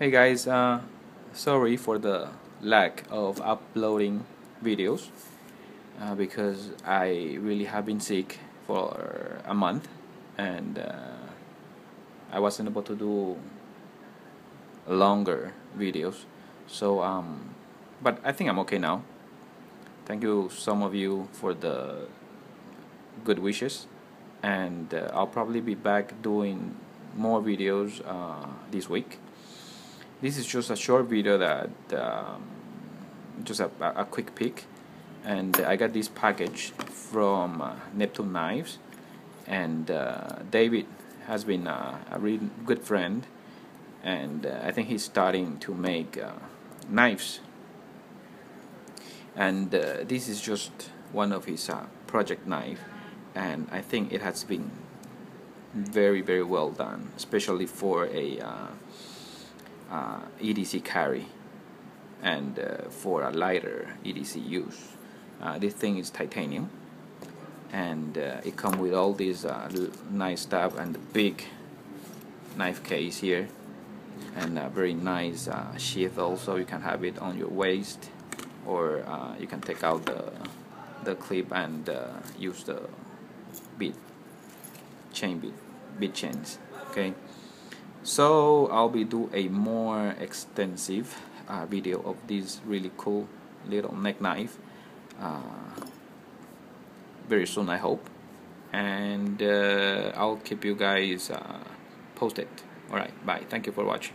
Hey guys, uh, sorry for the lack of uploading videos uh, because I really have been sick for a month and uh, I wasn't able to do longer videos. So, um, but I think I'm okay now. Thank you, some of you, for the good wishes, and uh, I'll probably be back doing more videos uh, this week. This is just a short video that um, just a, a quick peek, and I got this package from uh, Neptune Knives, and uh, David has been a really good friend, and uh, I think he's starting to make uh, knives. And uh, this is just one of his project knife. And I think it has been very very well done especially for a uh, uh, EDC carry and uh, for a lighter EDC use. Uh, this thing is titanium and uh, it comes with all this uh, nice stuff and the big knife case here and a very nice sheath also. You can have it on your waist or you can take out the the clip and use the bead chain bead bead chains okay so I'll be do a more extensive uh, video of this really cool little neck knife uh, very soon I hope. And uh, I'll keep you guys uh, posted. Alright bye. Thank you for watching